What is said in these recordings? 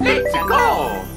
Let's go!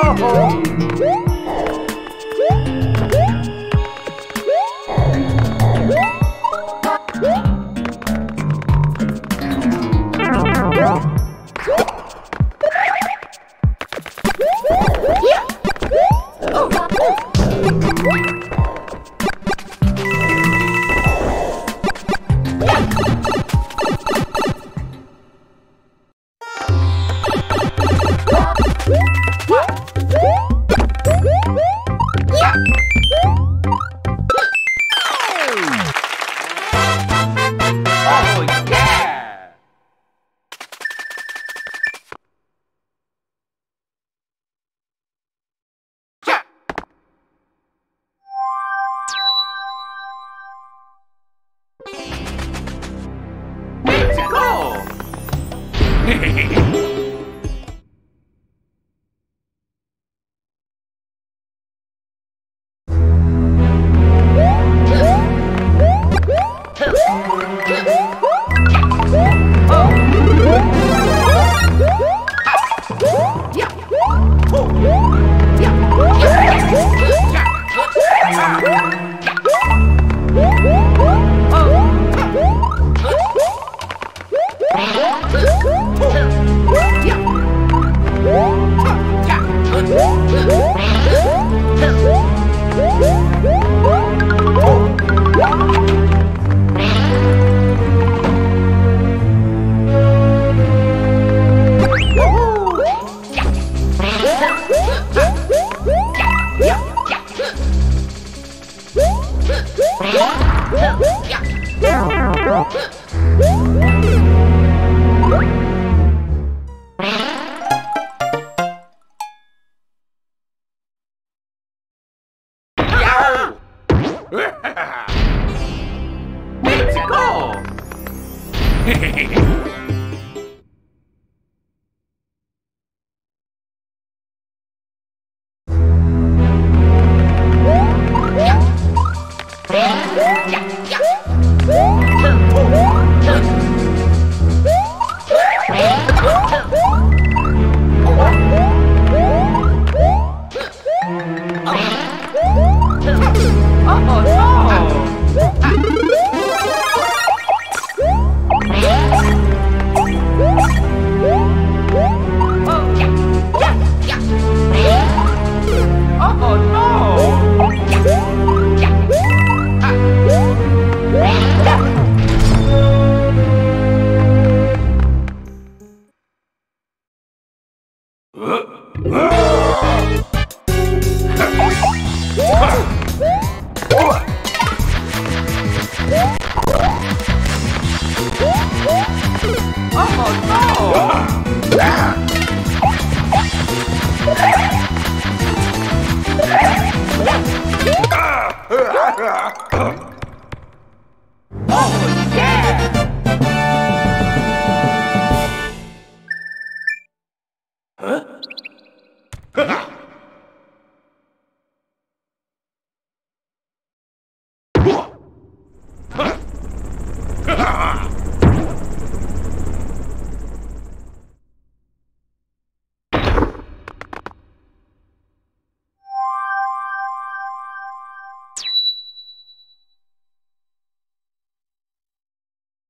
Oh, oh. Yeah.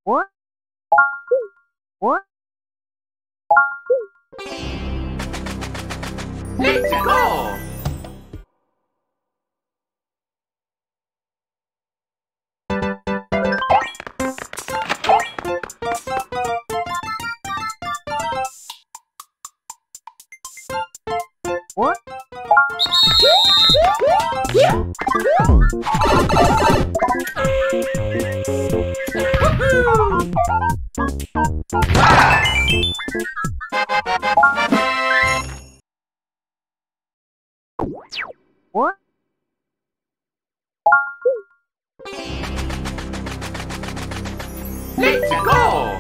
What? What? Let's go! Let's go!